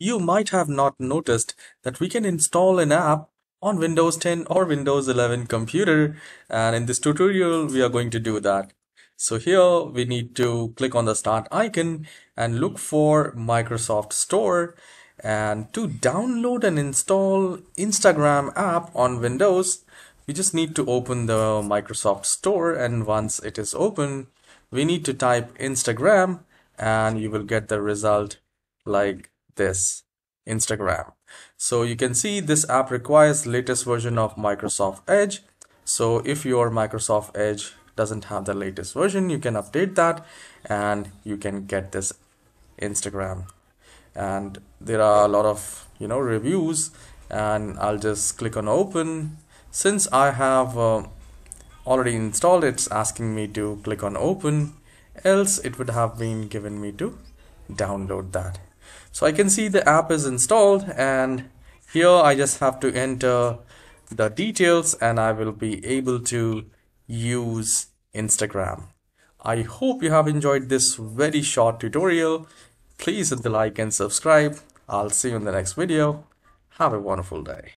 you might have not noticed that we can install an app on Windows 10 or Windows 11 computer and in this tutorial we are going to do that. So here we need to click on the start icon and look for Microsoft Store and to download and install Instagram app on Windows we just need to open the Microsoft Store and once it is open we need to type Instagram and you will get the result like this Instagram. So you can see this app requires latest version of Microsoft Edge. So if your Microsoft Edge doesn't have the latest version, you can update that and you can get this Instagram. And there are a lot of, you know, reviews and I'll just click on open. Since I have uh, already installed, it's asking me to click on open else it would have been given me to download that so I can see the app is installed and here I just have to enter the details and I will be able to use Instagram. I hope you have enjoyed this very short tutorial. Please hit the like and subscribe. I'll see you in the next video. Have a wonderful day.